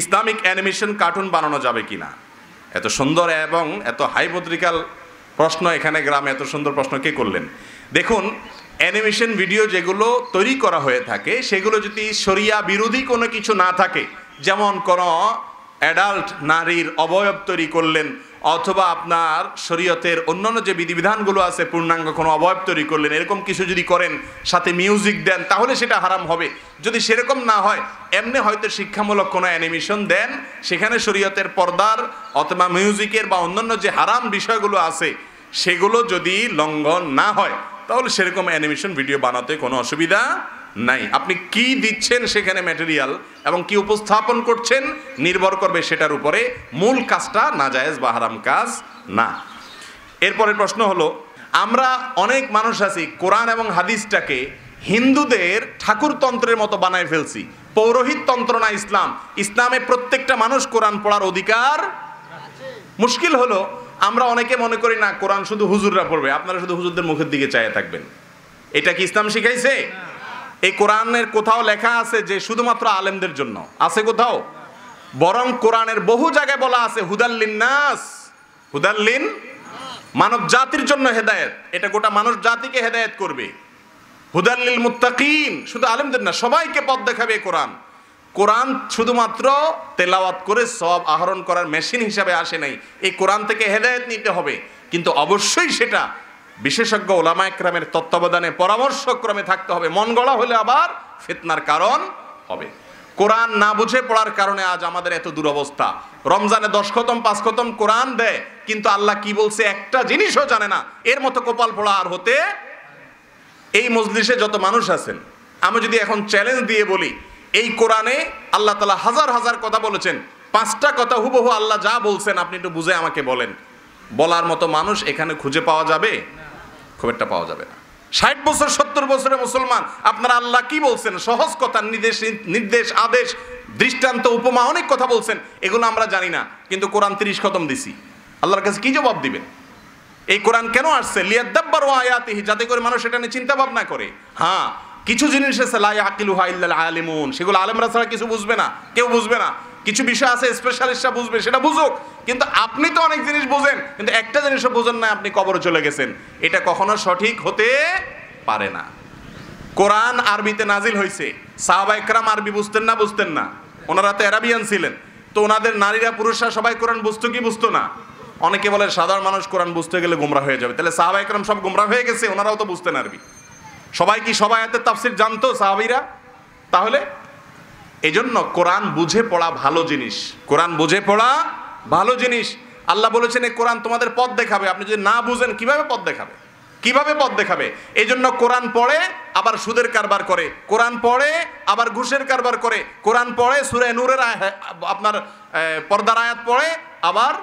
Islamic animation cartoon বানানো যাবে কি না এত সুন্দর এবং এত হাইপোথ্রিক্যাল প্রশ্ন এখানে গ্রামে এত সুন্দর প্রশ্ন কে করলেন? দেখুন, অ্যানিমেশন ভিডিও যেগুলো তৈরি করা হয়ে থাকে, সেগুলো যদি সরিয়া বিরোধী কোনো কিছু না থাকে, যেমন কোনো অ্যাডাল্ট নারীর অবয়ব তৈরি করলেন অথবা আপনার শরীয়তের অন্যান্য যে বিধিবিধানগুলো আছে, পূর্ণাঙ্গ কোনো অবয়ব তৈরি করলেন, এরকম কিছু যদি করেন, সাথে মিউজিক দেন, তাহলে সেটা হারাম হবে। যদি সেরকম না হয়, এমনি হয়তো শিক্ষামূলক কোনো অ্যানিমেশন দেন, সেখানে শরীয়তের পর্দার অথবা মিউজিকের বা অন্যান্য যে হারাম বিষয়গুলো আছে, সেগুলো যদি লঙ্ঘন না হয়, তাহলে সেরকম অ্যানিমেশন ভিডিও বানাতে কোনো অসুবিধা নাই। আপনি কি দিচ্ছেন সেখানে ম্যাটেরিয়াল এবং কি উপস্থাপন করছেন নির্ভর করবে সেটার উপরে। মূল কাজটা নাজায়েজ বা হারাম কাজ না। এরপরের প্রশ্ন হলো, আমরা অনেক মানুষ আছি, কোরআন এবং হাদিসটাকে হিন্দুদের ঠাকুরতন্ত্রের মতো বানায় ফেলছি। পৌরোহিত তন্ত্র না ইসলাম। ইসলামে প্রত্যেকটা মানুষ কোরআন পড়ার অধিকার মুশকিল হলো। আমরা অনেকে মনে করি, না, কোরআন শুধু হুজুররা পড়বে। আপনারা শুধু হুজুরদের মুখের দিকে চাইয়ে থাকবেন। এটা কি ইসলাম শিখাইছে? এই কোরআনের কোথাও লেখা আছে যে শুধুমাত্র আলেমদের জন্য। আছে কোথাও? বরং কোরআনের বহু জায়গায় বলা আছে হুদাল্লিন নাস হুদাল্লিন মানব জাতির জন্য হেদায়েত। এটা গোটা মানুষ জাতিকে হেদায়েত করবে। হুদাল্লিল মুত্তাকিন শুধু আলেমদের না, সবাইকে পথ দেখাবে কোরআন। কোরআন শুধুমাত্র তেলাওয়াত করে সব আহরণ করার মেশিন হিসাবে আসে নাই। এই কোরআন থেকে হেদায়েত নিতে হবে। কিন্তু অবশ্যই সেটা বিশেষজ্ঞ ওলামা একরামের তত্ত্বাবধানে পরামর্শক্রমে থাকতে হবে। মন গড়া হলে আবার ফিতনার কারণ হবে। কোরআন না বুঝে পড়ার কারণে আজ আমাদের এত দুরবস্থা। রমজানে দশ খতম, পাঁচ খতম কোরআন দেয়, কিন্তু আল্লাহ কি বলছে একটা জিনিসও জানে না। এর মতো কপাল পোড়া আর হতে এই মজলিসে যত মানুষ আছেন, আমি যদি এখন চ্যালেঞ্জ দিয়ে বলি, এই কোরআনে আল্লাহ তালা হাজার হাজার কথা বলেছেন। পাঁচটা কথা হুবহু আল্লাহ যা বলছেন, আপনি একটু বুঝে আমাকে বলেন। বলার মতো মানুষ এখানে খুঁজে পাওয়া যাবে? খুব একটা পাওয়া যাবে না। ষাট বছর, সত্তর বছরে মুসলমান, আপনারা আল্লাহ কি বলছেন? সহজ কথা, নির্দেশ নির্দেশ, আদেশ, দৃষ্টান্ত, উপমা, অনেক কথা বলছেন। এগুলো আমরা জানি না, কিন্তু কোরআন তিরিশ খতম দিছি। আল্লাহর কাছে কি জবাব দিবেন? এই কোরআন কেন আসছে? লিয়াদ্দাব্বার আয়াতিহি, যাতে করে মানুষ এটা নিয়ে চিন্তা ভাবনা করে। হ্যাঁ কিছু জিনিস আছে, লা ইয়াকিলুহা ইল্লাল আলিমুন। সেগুলো আলেমরা ছাড়া কিছু বুঝবে না, কেউ বুঝবে না। কিছু বিষয় আছে স্পেশালিস্টরা বুঝবে, সেটা বুঝুক। কিন্তু আপনি তো অনেক জিনিস বোঝেন, কিন্তু একটা জিনিসও বোঝেন না, আপনি কবরে চলে গেছেন। এটা কখনো সঠিক হতে পারে না। কোরআন আরবিতে নাজিল হয়েছে সাহাবা একরাম আরবি বুঝতেন না বুঝতেন না। ওনারা তো অ্যারাবিয়ান ছিলেন। তো ওনাদের নারীরা, পুরুষরা সবাই কোরআন বুঝতো কি বুঝতো না? অনেকে বলে সাধারণ মানুষ কোরআন বুঝতে গেলে গুমরা হয়ে যাবে। তাহলে সাহাবা একরাম সব গুমরা হয়ে গেছে, ওনারাও তো বুঝতেন আরবি। সবাই কি সবাই এতে তাফসির জানতো, সাহাবিরা? তাহলে এজন্য কোরআন বুঝে পড়া ভালো জিনিস। কোরআন বুঝে পড়া ভালো জিনিস। আল্লাহ বলেছেন এই কোরআন তোমাদের পথ দেখাবে। আপনি যদি না বুঝেন, কীভাবে পথ দেখাবে? কীভাবে পথ দেখাবে? এই জন্য কোরআন পড়ে, আবার সুদের কারবার করে। কোরআন পড়ে, আবার ঘুষের কারবার করে। কোরআন পড়ে, সুরে নূরের আয়- আপনার পর্দার আয়াত পড়ে, আবার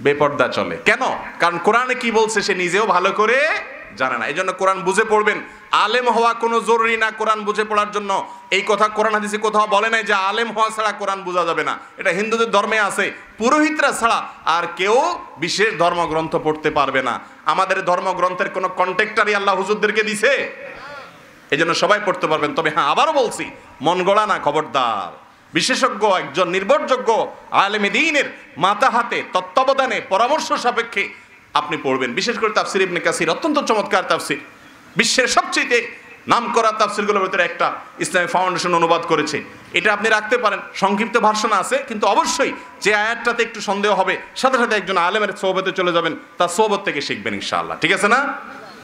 বেপর্দা চলে। কেন? কারণ কোরআনে কি বলছে, সে নিজেও ভালো করে জানে না। এই জন্য কোরআন বুঝে পড়বেন। আলেম হওয়া কোনো জরুরি না কোরআন বুঝে পড়ার জন্য। এই কথা কোরআন হাদিসে কোথাও বলে নাই যে আলেম হওয়া ছাড়া কোরআন বোঝা যাবে না। এটা হিন্দুদের ধর্মে আছে। পুরোহিতরা ছাড়া আর কেউ বিশেষ ধর্মগ্রন্থ পড়তে পারবে না। আমাদের ধর্মগ্রন্থের কোনো কন্টেক্টারই আল্লাহ হুজুরদেরকে দিছে? এই জন্য সবাই পড়তে পারবেন। তবে হ্যাঁ আবারও বলছি, মন গড়া না, খবরদার। বিশেষজ্ঞ, একজন নির্ভরযোগ্য, আলেমে দিনের মাথা হাতে তত্ত্বাবধানে, পরামর্শ সাপেক্ষে আপনি পড়বেন। বিশেষ করে তাফসির ইবনে কাসির, অত্যন্ত চমৎকার তাফসির। বিশ্বের সবচেয়ে নাম করা তাফসিরগুলোর ভিতরে একটা ইসলামী ফাউন্ডেশন অনুবাদ করেছে। এটা আপনি রাখতে পারেন। সংক্ষিপ্ত ভার্সন আছে, কিন্তু অবশ্যই যে আয়াতটাতে একটু সন্দেহ হবে, সাথে সাথে একজন আলেমের সোহবতে চলে যাবেন, তার সোহবত থেকে শিখবেন ইনশাআল্লাহ। ঠিক আছে না?